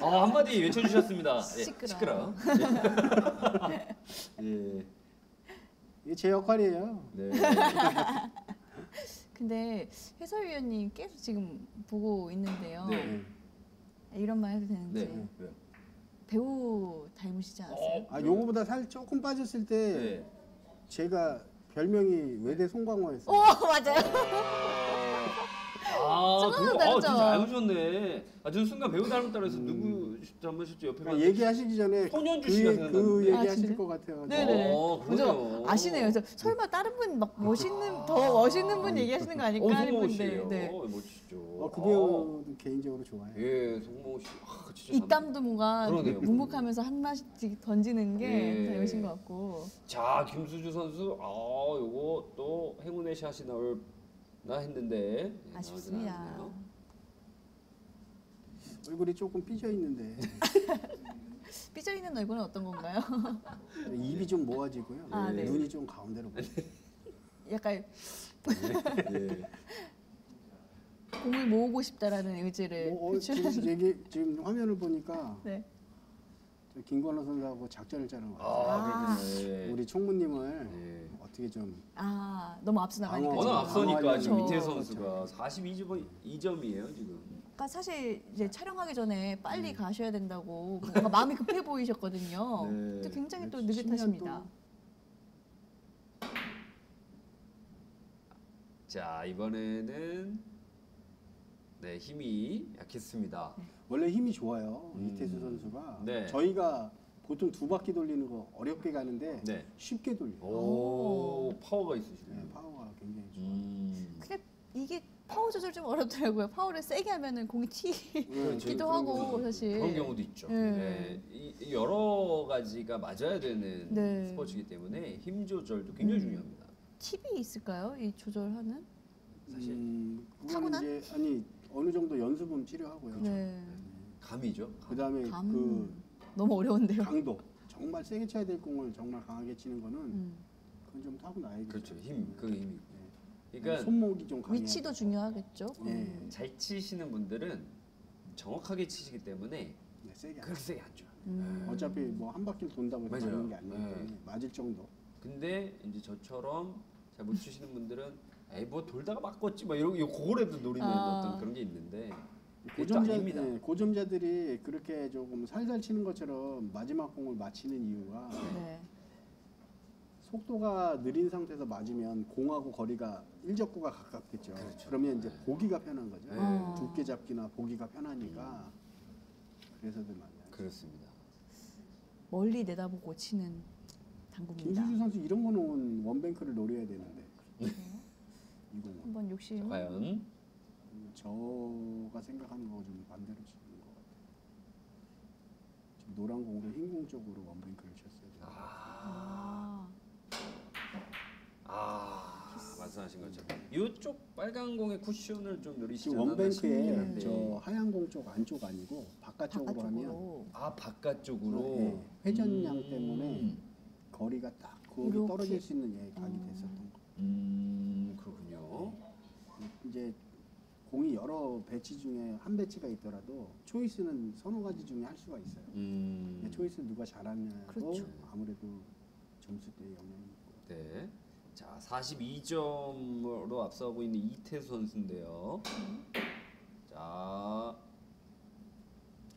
어, 한마디 외쳐주셨습니다. 예, 시끄러. 시끄러. 예. 이게 제 역할이에요. 네. 근데 해설위원님 계속 지금 보고 있는데요. 네. 이런 말 해도 되는지 네. 왜요? 배우 닮으시지 않았어요? 아 요거보다 살 조금 빠졌을 때 네. 제가 별명이 외대 오 송광호였어요. 맞아요. 아, 조금은 그거 아, 다르죠? 진짜 알고셨네. 아, 저 순간 배우 닮았다 그래서 누구 닮으셨죠? 옆에 그러니까 봤는데. 얘기하시기 전에 손현주 그, 씨가 그 생각나는데. 아, 얘기하실 진짜요? 것 같아요. 네네. 어, 먼저 그러네요. 아시네요. 그래서 설마 다른 분 막 멋있는 더 멋있는 분 얘기하시는 거 아닐까 어, 하는. 씨예요. 네. 어, 멋지죠. 어, 그 배우도 개인적으로 좋아해요. 예, 송모 씨. 아, 진짜 입담도 뭔가 그러네요. 묵묵하면서 한 마디씩 던지는 게 예. 닮으신 것 같고. 자, 김수주 선수. 아, 요거 또 행운의 샷이 나올 나 했는데 예, 아쉽습니다. 않았네요. 얼굴이 조금 삐져 있는데 삐져 있는 얼굴은 어떤 건가요? 입이 좀 모아지고요. 아, 네. 눈이 좀 가운데로 보여요. 약간 예. 공을 모으고 싶다라는 의지를 뭐, 어, 표출. 지금 얘기 지금 화면을 보니까 네. 저 김건호 선수하고 작전을 짜는 거예요. 아, 그렇네. 우리 총무님을 예. 어떻게 좀 아 너무 앞서 나가니까. 지금. 워낙 앞서니까 지금 그렇죠. 이태 선수가 42점 2점이에요 지금. 그러니까 사실 이제 촬영하기 전에 빨리 음. 가셔야 된다고 뭔가 마음이 급해 보이셨거든요. 네. 근데 굉장히 또 10년 느긋하십니다. 자 이번에는 네 힘이 약했습니다. 원래 힘이 좋아요. 음. 이태수 선수가 네. 저희가 보통 두 바퀴 돌리는 거 어렵게 가는데 네. 쉽게 돌려요. 오, 파워가 네, 있으시네요. 파워가 굉장히 좋아요. 음. 근데 이게 파워 조절 좀 어렵더라고요. 파워를 세게 하면은 공이 튀기도 그렇죠. 그런 하고 사실. 그런 경우도 있죠. 네. 네. 이, 이 여러 가지가 맞아야 되는 네. 스포츠이기 때문에 힘 조절도 굉장히 음. 중요합니다. 팁이 있을까요? 이 조절하는? 사실 음, 그건 타고난? 이제 아니 어느 정도 연습은 필요하고요. 네. 감이죠. 감. 그다음에 감 그 너무 어려운데요. 강도 정말 세게 쳐야 될 공을 정말 강하게 치는 거는 음. 그건 좀 타고 나야겠죠. 그렇죠. 힘, 그 힘이. 네. 그러니까 손목이 좀 강해야 위치도. 중요하겠죠. 네. 음. 잘 치시는 분들은 정확하게 치시기 때문에 네, 세게 안 그렇게 세게 안 줘요. 음. 어차피 뭐 한 바퀴를 돈다고 해서. 맞는 게 아니기 네. 때문에 맞을 정도. 근데 이제 저처럼 잘 못 치시는 분들은 에이 뭐 돌다가 맞겠지 막 이런 요 그거라도 노리는 아. 어떤 그런 게 있는데 고점자, 아닙니다. 네, 고점자들이 그렇게 조금 살살 치는 것처럼 마지막 공을 맞히는 이유가 네. 속도가 느린 상태에서 맞으면 공하고 거리가 일적구가 가깝겠죠. 그렇죠. 그러면 이제 네. 보기가 편한 거죠. 네. 어. 두께 잡기나 보기가 편하니까 그래서들 많아요. 그렇습니다. 멀리 내다보고 치는 당구입니다. 김수주 선수 이런 거 놓은 원뱅크를 노려야 되는데. 이거 한번 욕심. 과연 저가 생각하는 거좀 반대로 치는 것 같아요. 지금 노란 공으로 흰 공 쪽으로 원뱅크를 쳤어야 돼요. 아, 아 말씀하신 것처럼 이쪽 빨간 공의 쿠션을 좀 않았나 원뱅크에. 저 하얀 공 쪽 안쪽 아니고 바깥쪽으로 하면 바깥쪽으로. 아 바깥쪽으로 네, 회전량 음. 때문에 거리가 딱 거기 이렇게. 떨어질 수 있는 예, 각이 어. 됐었던 거. 음. 이제 공이 여러 배치 중에 한 배치가 있더라도 choice는 서너 가지 중에 할 수가 있어요. 음. choice 누가 잘하냐도 그렇죠. 아무래도 점수대에 영향이 있고. 네. 자, 42점으로 앞서고 있는 이태수 선수인데요. 자,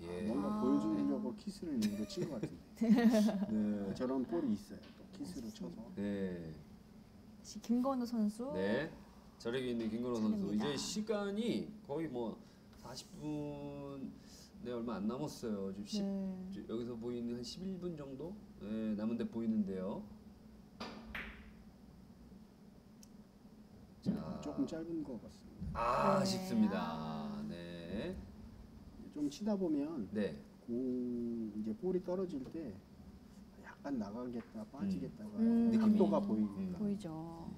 예. 뭔가 아. 보여주려고 키스를 일부러 친것 같은데. 네. 저런 볼이 있어요. 또 키스로 쳐서. 네. 시- 김건우 선수. 네. 저력이 있는 김건호 선수. 이제 시간이 거의 뭐 40분 네 얼마 안 남았어요. 지금 10, 네. 여기서 보이는 한 11분 정도 네, 남은데 보이는데요. 자, 조금 짧은 것 같습니다. 아, 네. 아쉽습니다. 네. 좀 치다 보면 네. 공 이제 볼이 떨어질 때 약간 나가겠다 빠지겠다가 음. 각도가 음. 보이죠.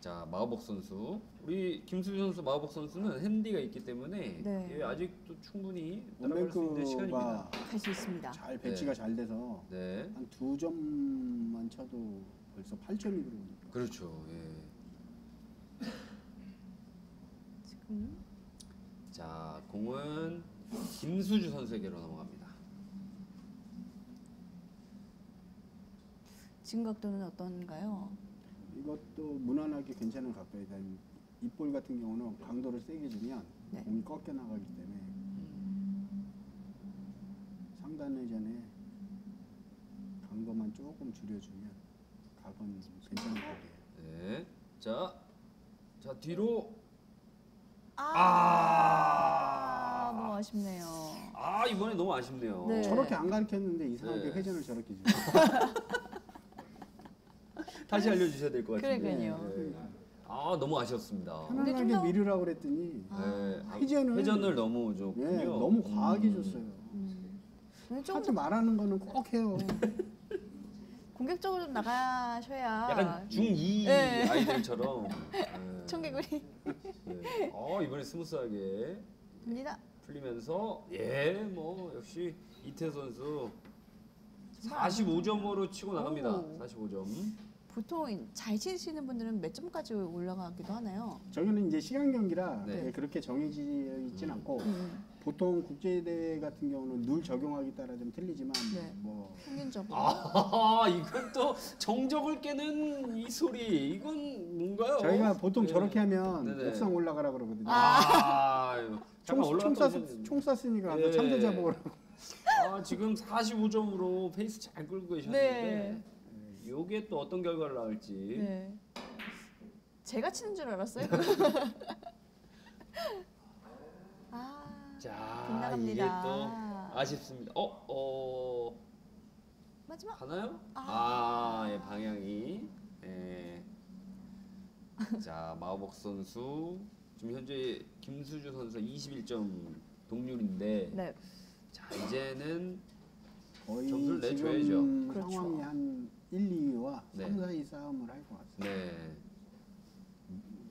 자 마우복 선수 우리 김수주 선수 마우복 선수는 핸디가 있기 때문에 네. 예, 아직도 충분히 따라갈 수 있는 시간입니다. 갈수 있습니다. 잘 배치가 잘 돼서 네, 한 두 점만 쳐도 벌써 8점이 들어오니까 그렇죠. 예. 지금 자 공은 김수주 선수에게로 넘어갑니다. 지금 각도는 어떤가요? 이것도 무난하게 괜찮은 각도이다. 이볼 같은 경우는 강도를 세게 주면 네. 공이 꺾여 나가기 때문에 상단 회전에 강도만 조금 줄여주면 각은 괜찮은 각이에요. 네, 자, 자 뒤로 아, 너무 아쉽네요. 아 이번에 너무 아쉽네요. 네. 저렇게 안 가르쳤는데 이상하게 네. 회전을 저렇게 주죠. 다시 알려주셔야 될 것 같은데. 그러니까요. 네. 아 너무 아쉬웠습니다. 편안하게 더- 미루라고 그랬더니 네, 아, 회전을- 회전을 너무 줬군요. 예, 너무 과하게 음. 줬어요. 근데 좀 하지 말라는 거는 꼭 해요. 공격적으로 좀 나가셔야 약간 중2 네. 아이들처럼 네. 청개구리 네. 어, 이번에 smooth하게 됩니다. 풀리면서 예, 뭐 역시 이태 선수 45점으로 치고 나갑니다. 오. 45점. 보통 잘 치시는 분들은 몇 점까지 올라가기도 하나요? 저기는 이제 시간 경기라 네. 예, 그렇게 정해져 있진 않고 음, 보통 국제 대회 같은 경우는 룰 적용하기 따라 좀 틀리지만 네. 뭐 평균적으로. 아, 이건 또 정적을 깨는 이 소리. 이건 뭔가요? 저희가 보통 네. 저렇게 하면 네네. 옥상 올라가라 그러거든요. 아, 총, 잠깐 총, 올라갔다 쐈. 총 쐈으니까 예. 가서 참대 잡아오라고. 아, 지금 45점으로 페이스 잘 끌고 계셨는데 네. 요게 또 어떤 결과를 낳을지. 네. 제가 치는 줄 알았어요. 아, 자, 빗나갑니다. 또 아쉽습니다. 어, 어, 마지막. 가나요? 아. 아, 예, 방향이. 예. 자, 마오복 선수 지금 현재 김수주 선수 21점 동률인데, 네. 자 이제는 거의 점수를 내줘야죠. 그렇죠. 상황이 한 1, 2위와 네. 3, 4위 싸움을 할 것 같습니다. 네,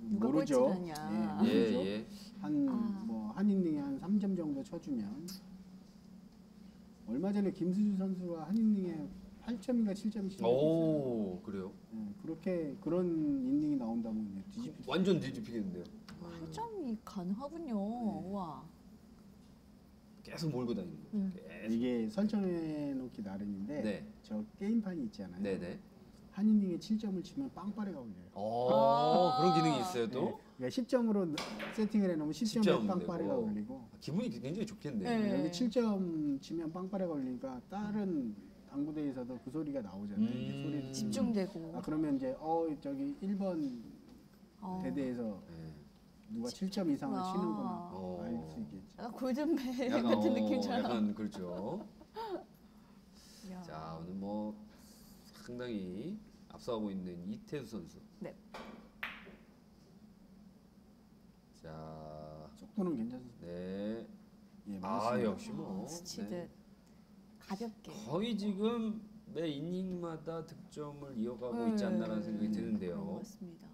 누가 모르죠. 예, 예, 모르죠. 예. 한 아. 뭐 한인닝이 한 3점 정도 쳐주면 얼마 전에 김수주 선수가 한인닝에 8점인가 7점이 치 오, 그래요? 예, 그렇게 그런 인닝이 나온다면 뒤집힐 수 완전 뒤집히겠는데요. 아, 8점이 가능하군요. 와. 계속 몰고 다니는. 거. 음. 계속. 이게 설정해 놓기 나름인데 네, 저 게임판이 있잖아요. 네, 네. 한인닝에 7점을 치면 빵빠레가 올려요. 어, 아. 그런 기능이 있어요 또. 네. 그러니까 10점으로 세팅을 해놓으면 10점에 10점 빵빠레가 되고. 올리고 기분이 굉장히 좋겠네요. 네. 여기 7점 치면 빵빠레가 올리니까 다른 당구대에서도 그 소리가 나오잖아요. 음. 소리를 집중되고. 아 그러면 이제 어 저기 1번 어. 대대에서 네. 누가 7점 이상을 아. 치는구나 어. 알 수 있겠지. 약간 골든벨 약간 같은 어, 느낌처럼. 약간 그렇죠. 야. 자 오늘 뭐 상당히 앞서가고 있는 이태수 선수. 네. 자, 속도는 괜찮습니다. 네. 예, 아 맞습니다. 역시 뭐 어, 스치듯 네. 가볍게. 거의 지금 매 이닝마다 득점을 이어가고 있지 않나라는 생각이 음, 드는데요. 같습니다.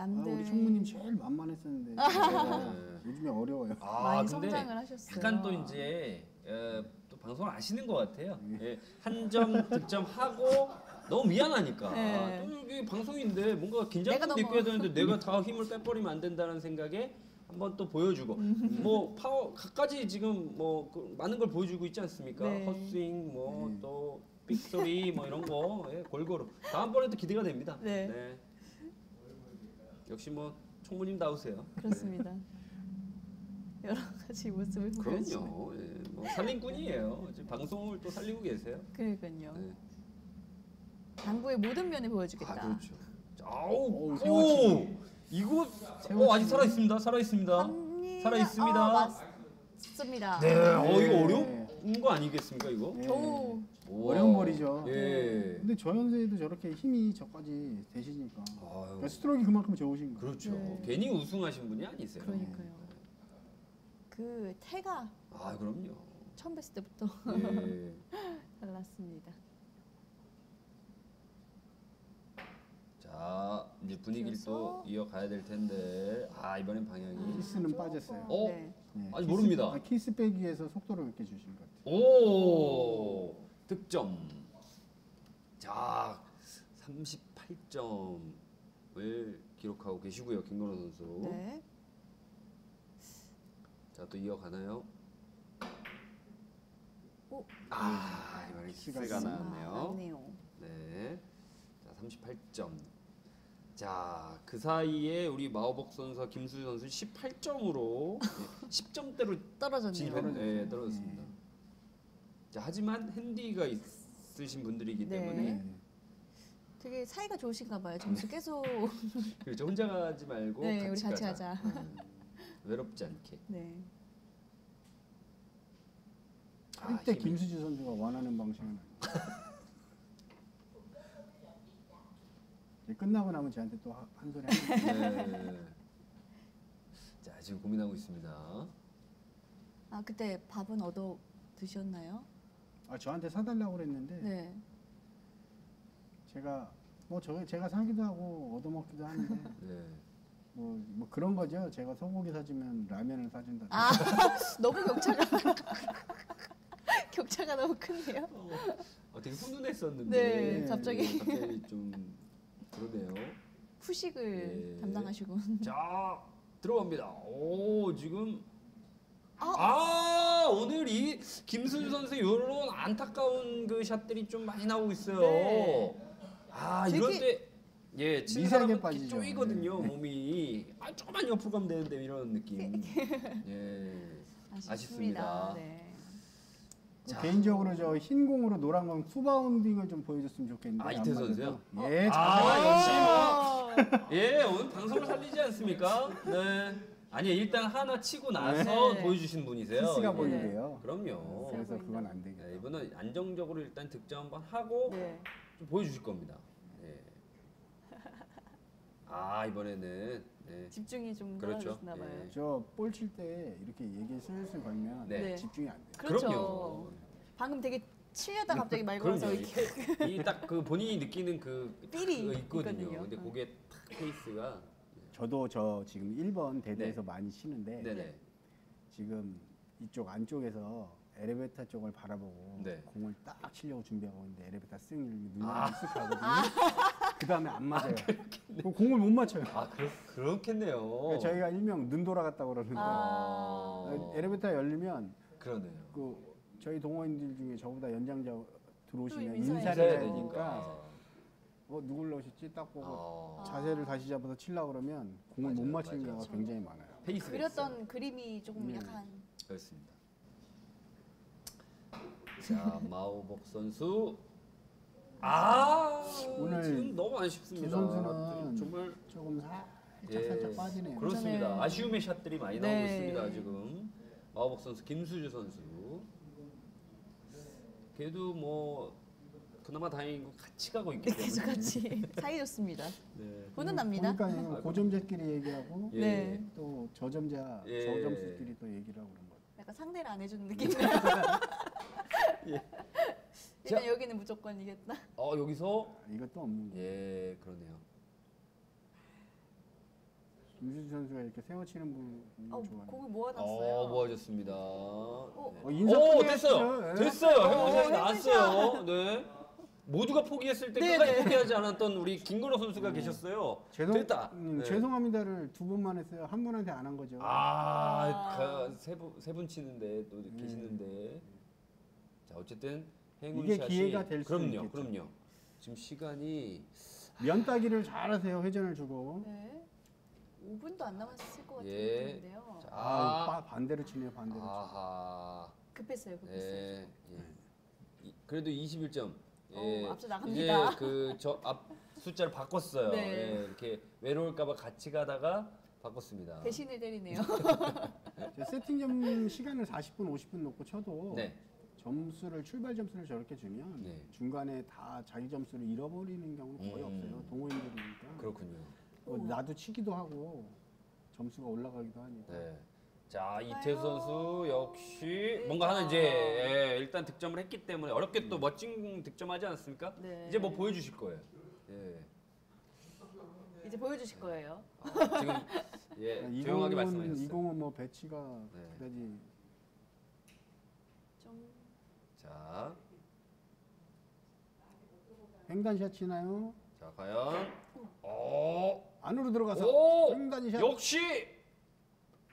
아, 남들 우리 총무님 제일 만만했었는데 네. 요즘에 어려워요. 아 많이 근데 성장을 하셨어요. 약간 또 이제 에, 또 방송을 아시는 것 같아요. 예, 한 점 득점하고 너무 미안하니까 네. 또 여기 방송인데 뭔가 긴장감도 있고 해야 되는데 내가 다 힘을 빼버리면 안 된다는 생각에 한번 또 보여주고 음. 뭐 파워 각가지 지금 뭐 그 많은 걸 보여주고 있지 않습니까? 네. 헛스윙 뭐 네. 또 빅소리 뭐 이런 거 예, 골고루 다음번에도 기대가 됩니다. 네. 역시 뭐 총무님 나오세요. 그렇습니다. 여러 가지 모습을 보여주고. 그럼요. 예, 뭐 살림꾼이에요. 지금 방송을 또 살리고 계세요. 그러니까요. 네. 당구의 모든 면을 보여주겠다. 아 그렇죠. 아우, 오. 이거. 어, 아직 살아 있습니다. 살아 있습니다. 살아 있습니다. 아, 맞습니다. 네, 어 이거 네. 어려운 거 아니겠습니까 이거? 네. 오. 어려운 볼이죠. 예. 근데 저 연세에도 저렇게 힘이 저까지 되시니까 아유, 그러니까 스트로크 그만큼 좋으신 거예요. 그렇죠. 네. 괜히 우승하신 분이 아니세요. 그러니까요. 그 태가 아 그럼요. 처음 뵀을 때부터 예. 달랐습니다. 자 이제 분위기를 또. 이어가야 될 텐데 아 이번엔 방향이 키스는 빠졌어요. 어? 네. 네, 아니, 키스- 모릅니다. 아, 키스 빼기에서 속도를 이렇게 주신 것 같아요. 오 득점. 자 38점을 기록하고 계시고요 김건호 선수. 네. 자또 이어가나요? 오. 아 이번에 키스가 나왔네요. 네. 자 38점. 자 그 사이에 우리 마오복 선수와 김수지 선수 18점으로 10점대로 떨어졌네요. 네, 떨어졌습니다. 자 하지만 핸디가 있으신 분들이기 네. 때문에 되게 사이가 좋으신가 봐요. 점수 계속 그렇죠 혼자 가지 말고 네, 같이, 우리 같이 가자. 가자. 음, 외롭지 않게. 네. 아, 절대 힘이- 김수지 선수가 원하는 방식은. 이제 끝나고 나면 저한테 또 한 소리 하는 네. 자 지금 고민하고 있습니다. 아 그때 밥은 얻어 드셨나요? 아 저한테 사달라고 그랬는데 네. 제가 뭐 저, 제가 사기도 하고 얻어먹기도 하는데 네. 뭐, 뭐 그런 거죠. 제가 소고기 사주면 라면을 사준다. 아 너무 격차가 격차가 너무 큰데요. 어, 되게 훈훈했었는데 네, 갑자기. 네, 갑자기 좀 그러네요. 후식을 네. 담당하시고. 자 들어갑니다. 오 지금 아. 아 오늘 이 김순주 선수 이런 안타까운 그 샷들이 좀 많이 나오고 있어요. 네. 아 되게- 이럴 때예 미세하게 빠지죠. 쪼이거든요 네. 몸이 아 조금만 옆으로 가면 되는데 이런 느낌. 예. 아쉽습니다. 네. 자. 개인적으로 저 흰 공으로 노란 공 투바운딩을 좀 보여줬으면 좋겠는데. 아, 안 이태. 선수요? 예, 아, 자세가 역시 뭐 예, 오늘 방송을 살리지 않습니까? 네. 아니 일단 하나 치고 나서 네. 보여주신 분이세요. 키스가 이게. 보이는데요. 그럼요. 그래서 그건 안 되겠다. 네, 이번은 안정적으로 일단 득점 한번 하고 네. 좀 보여주실 겁니다. 예. 아 이번에는 네. 집중이 좀 그렇죠. 떨어졌나 봐요. 예. 저볼 칠 때 이렇게 얘기 슬슬 걸면 네. 집중이 안 돼요. 그렇죠. 그럼요. 방금 되게 치려다 갑자기 말고 와서 그럼요. 이렇게 이딱 그 본인이 느끼는 그 feel이 그거 있거든요. 있거든요. 근데 어. 그게 탁 페이스가 저도 저 지금 1번 대대에서 많이 치는데 네네. 지금 이쪽 안쪽에서 엘리베이터 쪽을 바라보고 네. 공을 딱 치려고 준비하고 있는데 엘리베이터 쓱 눈이 아. 쓱 가거든요. 그 다음에 안 맞아요. 그 공을 못 맞춰요. 아 그렇 그렇겠네요. 그러니까 저희가 일명 눈 돌아갔다고 그러는데 아. 엘리베이터 열리면 그러네요. 그 저희 동호인들 중에 저보다 연장자 들어오시면 또 인사해야 인사를 해야 되니까. 되니까 어 누굴 넣으셨지 딱 보고 아. 자세를 다시 잡아서 치려고 그러면 공을 못 맞아요, 맞히는 맞아요. 경우가 굉장히 많아요. 페이스가 있어요. 그렸던 그림이 조금 음. 약간 그렇습니다. 자 마오복 선수 아 오늘 지금 너무 아쉽습니다. 두 선수는 정말 조금 살짝 예, 살짝 빠지네요. 그렇습니다. 네. 아쉬움의 샷들이 많이 네. 나오고 있습니다. 지금 마오복 선수 김수주 선수 걔도 뭐 그나마 다행인 건 같이 가고 있기 때문에. 계속 같이 사이 좋습니다. 네. 보는 납니다. 보니까 고점자끼리 얘기하고 예. 네. 또 저점자 예. 저점수끼리 또 얘기를 하고 그런 거예요. 약간 상대를 안 해주는 느낌이에요. 예. 일단 여기는 무조건 이겼다. 어 여기서 아, 이것도 없는 거예요. 예 그러네요. 김수주 선수가 이렇게 세워치는 분을 어, 좋아해요. 공을 모아놨어요. 어 모아졌습니다. 어, 네. 어, 인사권이 오 됐어요. 됐어요. 어, 행운샷이 행운샷. 나왔어요. 네. 모두가 포기했을 때 네, 끝까지 네. 포기하지 않았던 우리 김건호 선수가 계셨어요. 죄송, 됐다. 음, 네. 죄송합니다를 두 번만 했어요. 한 분한테 안 한 거죠. 아, 아세분 세분 치는데 또 계시는데 자 어쨌든 행운샷이 이게 기회가 될 수도 그럼요, 있겠죠. 그럼요. 지금 시간이 면 따기를 잘하세요. 회전을 주고. 네. 5분도 안 남았을 것 같은 예. 느낌인데요. 자, 아, 아, 바- 반대로 치네요. 반대로. 아하. 급했어요, 급했어요. 예, 예. 이- 그래도 21점. 어, 앞서 나갑니다. 이제 그저 앞 숫자를 바꿨어요. 네. 예, 이렇게 외로울까봐 같이 가다가 바꿨습니다. 대신을 때리네요. 저 세팅점 시간을 40분, 50분 놓고 쳐도 네. 점수를 출발 점수를 저렇게 주면 네. 중간에 다 자기 점수를 잃어버리는 경우는 거의 음. 없어요. 동호인들이니까. 그렇군요. 뭐 나도 치기도 하고 점수가 올라가기도 하니까. 네. 자 이태수 선수 역시 뭔가 하나 이제 예, 일단 득점을 했기 때문에 어렵게 또 멋진 득점하지 않았습니까? 네. 이제 뭐 보여주실 거예요. 예. 이제 보여주실 거예요. 아, 지금 예 이 조용하게 말씀하셨어요. 공은 뭐 배치가 네. 그다지 좀 자, 횡단샷 치나요? 자 과연 어. 안으로 들어가서 오! 횡단샷. 역시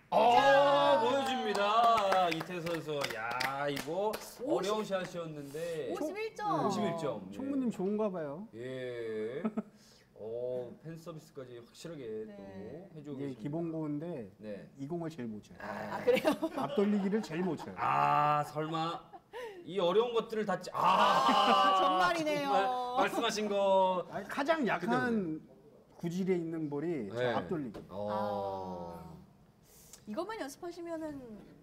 아 보여줍니다 이태 선수 야 이거 어려운 샷이었는데 51점. 51점 총무님 좋은가 봐요. 예. 어, 팬 서비스까지 확실하게 네. 또 해주고 이게 계십니다. 기본고인데 네. 이 공을 제일 못 쳐요. 아, 그래요? 앞돌리기를 제일 못 쳐요. 아 설마 이 어려운 것들을 다 찌- 아 정말이네요. 정말 말씀하신 거. 아니, 가장 약한 구질에 있는 볼이 저 네. 앞돌리기. 어. 아. 이것만 연습하시면은.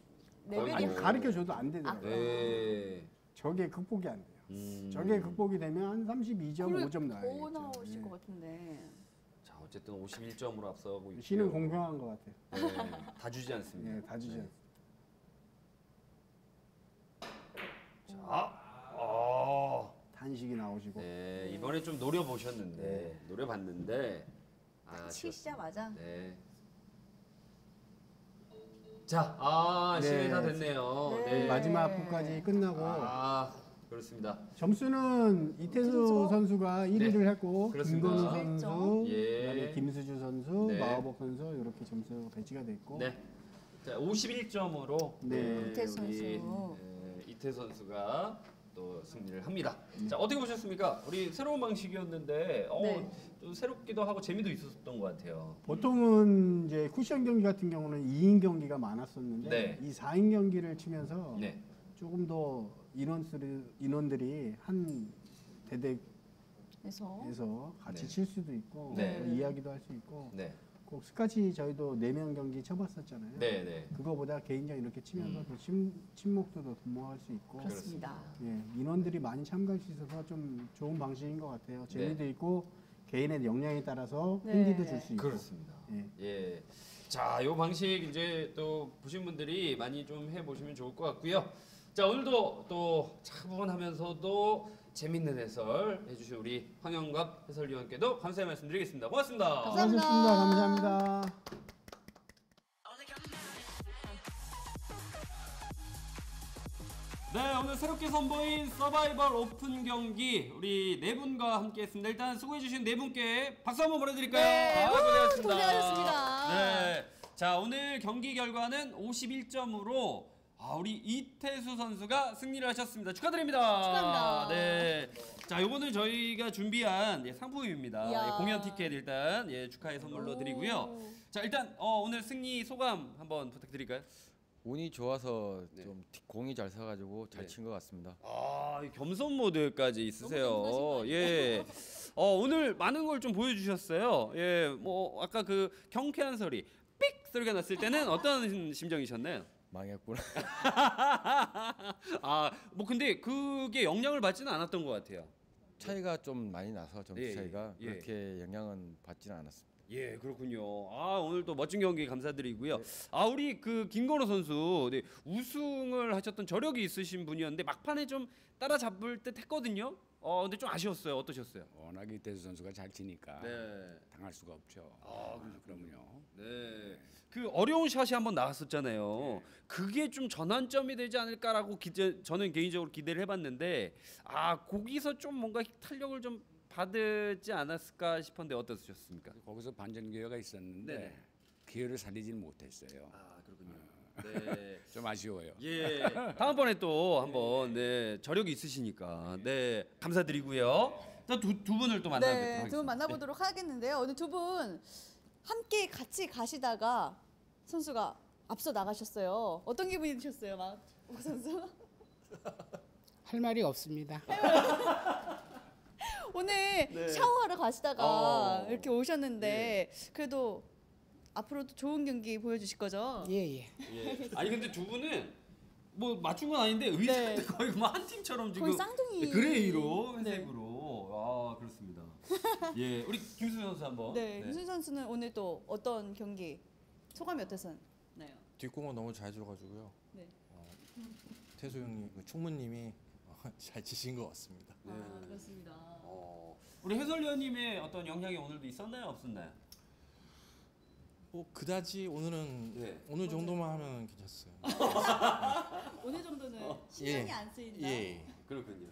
레벨이 아니 가르쳐 줘도 안 되더라고요. 네. 저게 극복이 안 돼요. 음. 저게 극복이 되면 한 32점, 그래, 5점 더 나와요. 나오실 것 같은데. 자 어쨌든 51점으로 앞서가고 있고요. 시는 공평한 것 같아요. 네, 다 주지 않습니다. 예, 다 주죠. 네. 자, 어. 단식이 나오시고. 네 이번에 좀 노려 보셨는데 노려 봤는데 아, 치시자마자 네. 자, 아, 네. 시간이 다 됐네요. 네. 네. 마지막 부까지 끝나고 아, 그렇습니다. 점수는 이태수 선수가 1위를 했고 네. 그렇습니다. 김건우 네. 선수, 예. 그다음에 김수주 선수, 네. 마하복 선수 이렇게 점수 배치가 됐고 네. 자, 51점으로 네. 이태수 선수. 이태 선수가 또 승리를 합니다. 자, 어떻게 보셨습니까? 우리 새로운 방식이었는데 어, 네. 좀 새롭기도 하고 재미도 있었던 것 같아요. 보통은 이제 쿠션 경기 같은 경우는 2인 경기가 많았었는데 네. 이 4인 경기를 치면서 네. 조금 더 인원수를 인원들이 한 대대에서 에서 같이 네. 칠 수도 있고 네. 뭐 이야기도 할 수 있고 네. 꼭 스카치 저희도 4명 경기 쳐봤었잖아요. 네, 네. 그거보다 개인전 이렇게 치면서 음. 또 침, 친목도 더 도모할 수 있고 그렇습니다. 예, 인원들이 많이 참가할 수 있어서 좀 좋은 방식인 것 같아요. 재미도 네. 있고 개인의 역량에 따라서 네. 흥기도 줄 수 있고. 그렇습니다. 예. 예. 자, 요 방식 이제 또 보신 분들이 많이 좀 해보시면 좋을 것 같고요. 자, 오늘도 또 차분하면서도 재밌는 해설 해주신 우리 황영갑 해설위원께도 감사의 말씀드리겠습니다. 고맙습니다. 감사합니다. 감사합니다. 네, 오늘 새롭게 선보인 서바이벌 오픈 경기 우리 네 분과 함께했습니다. 일단 수고해주신 네 분께 박수 한번 보내드릴까요? 네, 아, 우, 고생하셨습니다. 고생하셨습니다. 네, 자 오늘 경기 결과는 51점으로 아, 우리 이태수 선수가 승리를 하셨습니다. 축하드립니다. 축하합니다. 네, 자 요거는 저희가 준비한 예, 상품입니다. 예, 공연 티켓 일단 예, 축하의 선물로 드리고요. 오. 자 일단 어, 오늘 승리 소감 한번 부탁드릴까요? 운이 좋아서 네. 좀 티- 공이 잘 서가지고 잘 네. 친 것 같습니다. 아, 이 겸손 모드까지 있으세요. 너무 겸손하신 거 아니에요? 예. 어, 오늘 많은 걸 좀 보여주셨어요. 예, 뭐 아까 그 경쾌한 소리, 삑 소리가 났을 때는 어떤 심정이셨나요? 망했구나. 아, 뭐 근데 그게 영향을 받지는 않았던 것 같아요. 차이가 좀 많이 나서 점수 예, 차이가 예. 그렇게 영향은 받지는 않았습니다. 예, 그렇군요. 아, 오늘 또 멋진 경기 감사드리고요. 아, 우리 그 김건호 선수 네, 우승을 하셨던 저력이 있으신 분이었는데 막판에 좀 따라잡을 듯 했거든요. 어, 근데 좀 아쉬웠어요. 어떠셨어요? 워낙 이태수 선수가 잘 치니까 네. 당할 수가 없죠. 아, 그럼요. 네. 그 어려운 샷이 한번 나왔었잖아요. 그게 좀 전환점이 되지 않을까라고 기대, 저는 개인적으로 기대를 해봤는데 아 거기서 좀 뭔가 탄력을 좀 받지 않았을까 싶은데 어떠셨습니까? 거기서 반전 기회가 있었는데 네네. 기회를 살리지는 못했어요. 아 그렇군요. 네. 좀 아쉬워요. 예. 다음번에 또 한번 네 저력이 있으시니까 네 감사드리고요. 자두 두 분을 또 만나뵙도록 네. 두 분 만나보도록 하겠는데요. 오늘 두 분 함께 같이 가시다가 선수가 앞서 나가셨어요. 어떤 기분이 드셨어요, 마옥 선수? 할 말이 없습니다. 오늘 네. 샤워하러 가시다가 어. 이렇게 오셨는데 그래도 앞으로도 좋은 경기 보여주실 거죠? 예, 예. 예. 아니 근데 두 분은 뭐 맞춘 건 아닌데 의상도 네. 거의 뭐 한 팀처럼 지금 거의 쌍둥이. 네, gray로 네. 회색으로 아 그렇습니다. 예, 우리 김수 선수 한번. 네, 윤순 선수는 오늘 또 어떤 경기 소감이 어땠나요? 뒷공은 너무 잘 들어가지고요. 네. 어, 태수 형님, 그 충무님이 어, 잘 치신 것 같습니다. 네. 아, 그렇습니다. 어, 우리 해설위원님의 어떤 영향이 오늘도 있었나요, 없었나요? 뭐 그다지 오늘은 네. 오늘 정도만 하면 괜찮았어요. 오늘 정도는 신경이 예. 안 쓰인다. 예. 그렇군요.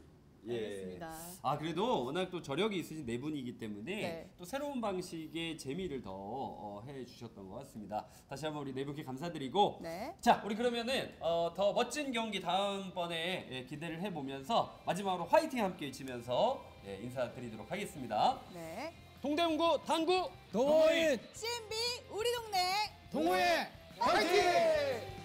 알겠습니다. 아 그래도 워낙 또 저력이 있으신 네 분이기 때문에 네. 또 새로운 방식의 재미를 더 어, 해주셨던 것 같습니다. 다시 한번 우리 네 분께 감사드리고 네. 자 우리 그러면은 어, 더 멋진 경기 다음번에 예, 기대를 해보면서 마지막으로 화이팅 함께 외치면서 예, 인사드리도록 하겠습니다. 네. 동대문구 당구 동호인 CMB 우리 동네 동호회 화이팅!